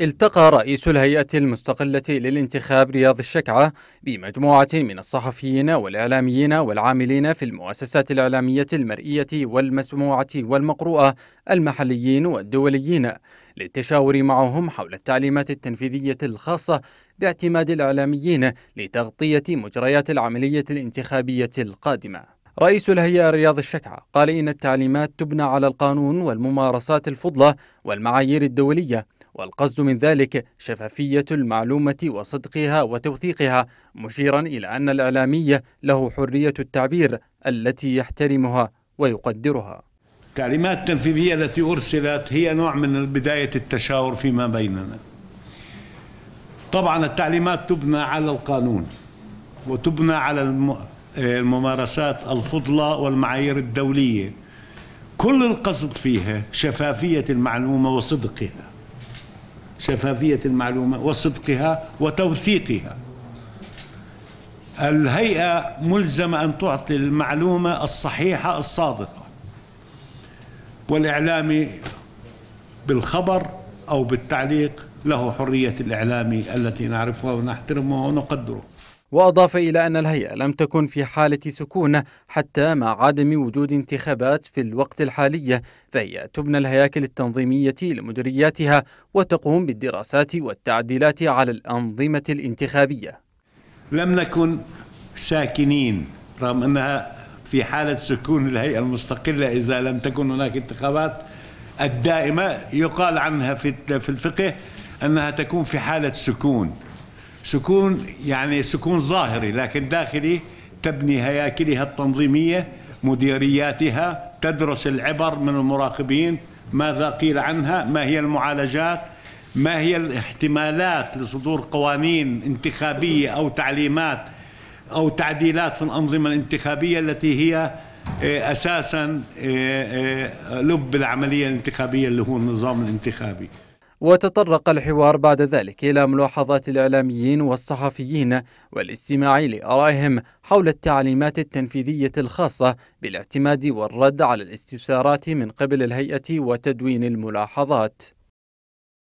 التقى رئيس الهيئة المستقلة للانتخاب رياض الشكعة بمجموعة من الصحفيين والإعلاميين والعاملين في المؤسسات الإعلامية المرئية والمسموعة والمقروءة المحليين والدوليين للتشاور معهم حول التعليمات التنفيذية الخاصة باعتماد الإعلاميين لتغطية مجريات العملية الانتخابية القادمة. رئيس الهيئة رياض الشكعة قال إن التعليمات تبنى على القانون والممارسات الفضلى والمعايير الدولية والقصد من ذلك شفافية المعلومة وصدقها وتوثيقها مشيرا إلى أن الإعلامي له حرية التعبير التي يحترمها ويقدرها. التعليمات التنفيذية التي أرسلت هي نوع من بداية التشاور فيما بيننا. طبعا التعليمات تبنى على القانون وتبنى على الممارسات الفضلى والمعايير الدولية. كل القصد فيها شفافية المعلومة وصدقها. شفافية المعلومة وصدقها وتوثيقها. الهيئة ملزمة أن تعطي المعلومة الصحيحة الصادقة والإعلامي بالخبر أو بالتعليق له حرية الإعلامي التي نعرفها ونحترمها ونقدرها وأضاف إلى أن الهيئة لم تكن في حالة سكون حتى مع عدم وجود انتخابات في الوقت الحالي فهي تبنى الهياكل التنظيمية لمديرياتها وتقوم بالدراسات والتعديلات على الأنظمة الانتخابية. لم نكن ساكنين رغم أنها في حالة سكون الهيئة المستقلة إذا لم تكن هناك انتخابات الدائمة يقال عنها في الفقه أنها تكون في حالة سكون. سكون يعني سكون ظاهري لكن داخلي تبني هياكلها التنظيمية مديرياتها تدرس العبر من المراقبين ماذا قيل عنها ما هي المعالجات ما هي الاحتمالات لصدور قوانين انتخابية أو تعليمات أو تعديلات في الأنظمة الانتخابية التي هي آه، أساسا آه، آه، لب العملية الانتخابية اللي هو النظام الانتخابي. وتطرق الحوار بعد ذلك إلى ملاحظات الإعلاميين والصحفيين والاستماع لآرائهم حول التعليمات التنفيذية الخاصة بالاعتماد والرد على الاستفسارات من قبل الهيئة وتدوين الملاحظات.